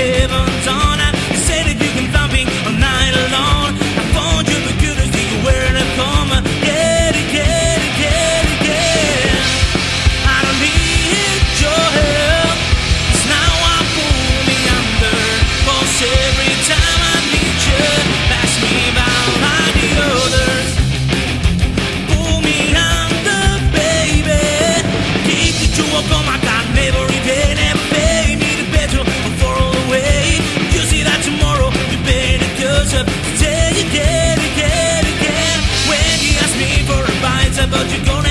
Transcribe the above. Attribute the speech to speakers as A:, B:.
A: heaven's on. Up to tell you again, again, again. When you ask me for advice about you gonna